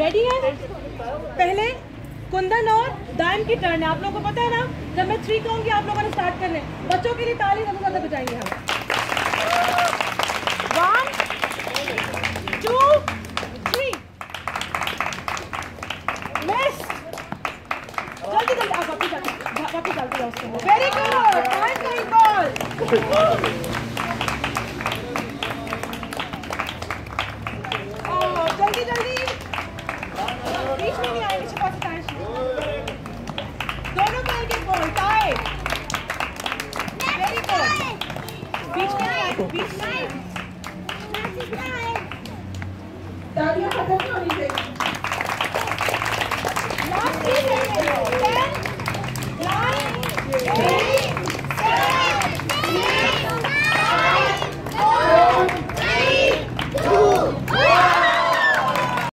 Ready है? पहले कुंदन और दायम की टर्न है। आप लोगों को पता है ना, जब मैं थ्री कहूँगी, आप लोगों ने स्टार्ट करने। बच्चों के लिए ताली सबसे ज़्यादा बजाएँगे हम वन टू थ्री जल्दी जल्दी, आप very good ball tie very good बीच में आएँगे बीच में तालियाँ खत्म होनी चाहिए